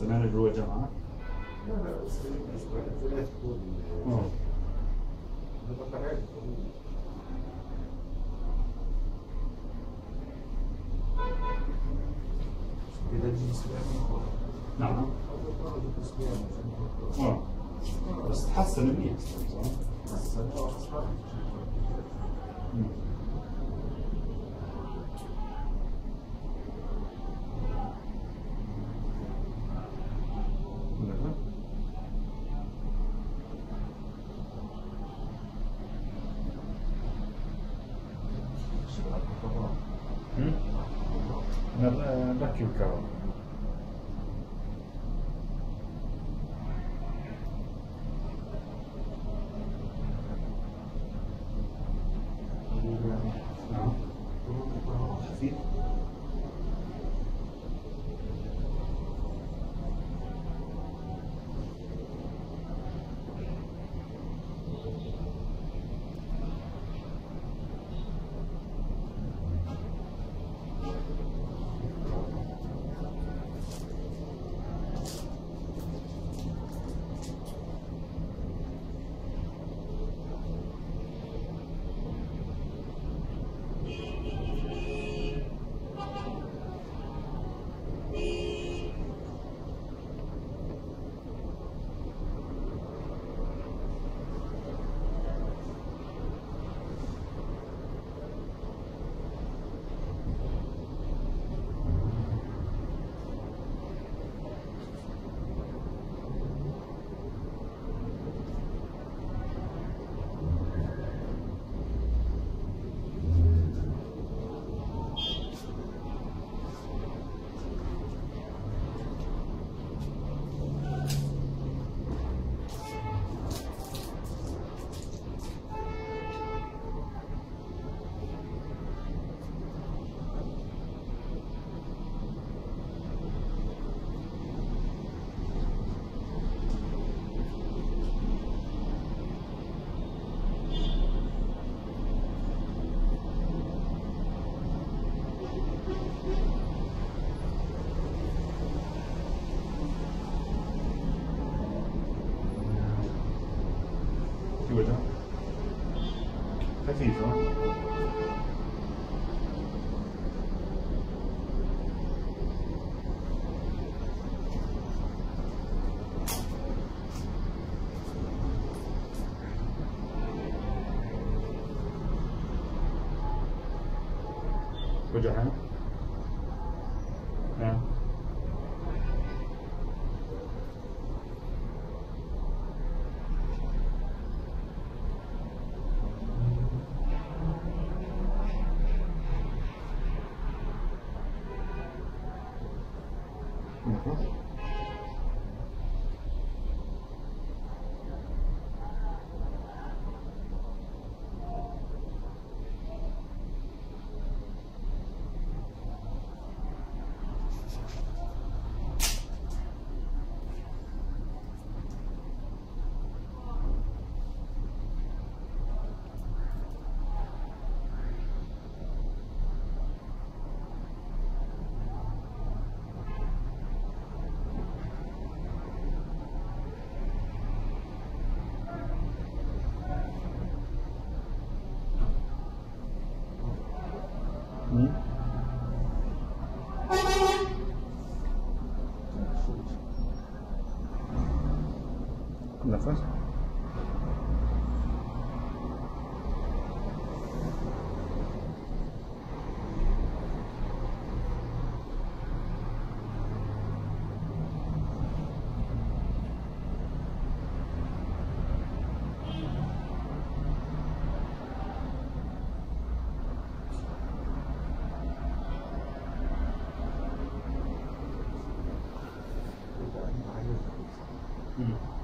زمان جوا الجامعة؟ لا لا بس ثلاث تكون آه نعم آه بس تحسن منيح صح؟ na, naquilo, cara. Good job. Yeah. Mm-hmm. Угу. На фазе? 嗯。